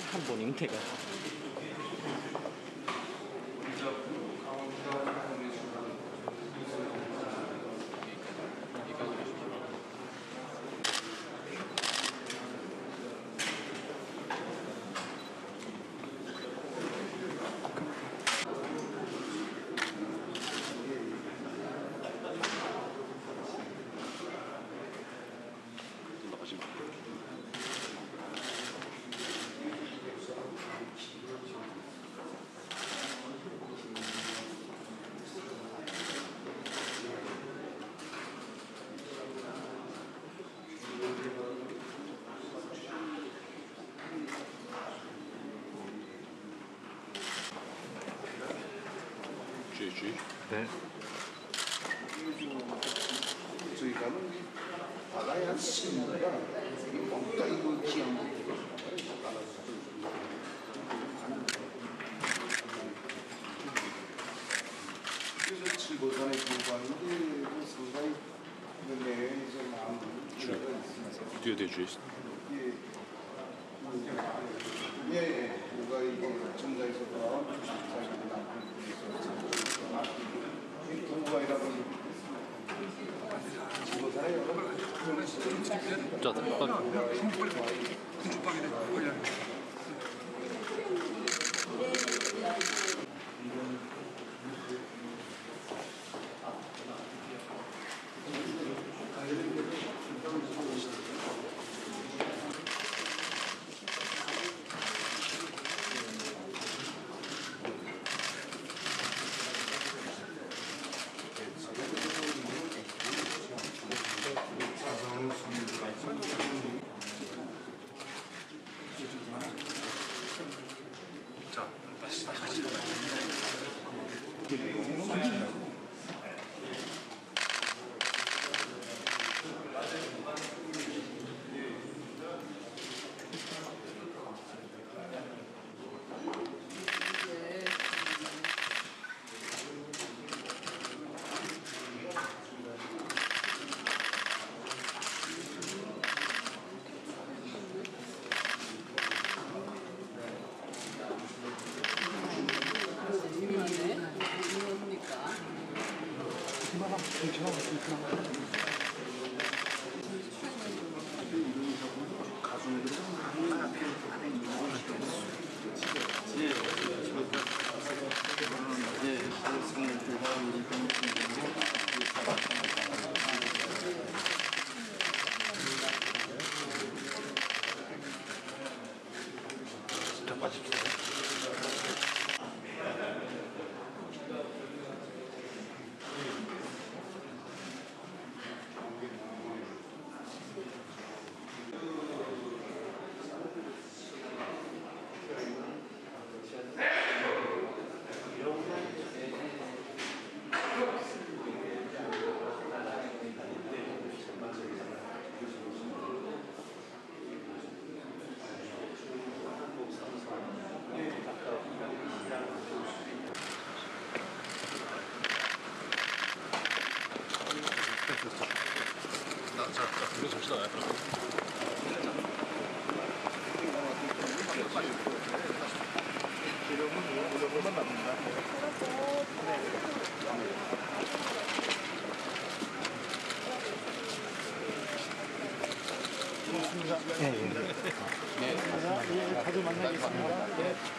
한 번인 내가. GG. 네. 저희 가면 바다에 한 신도가 뭔가 이거 기억 그래서 칠보산의 경관인데 상당히 그 나온 문제가 있습니다. 뒤에 대주있어. 예. 진짜 닭발. Yeah.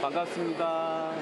반갑습니다. 어,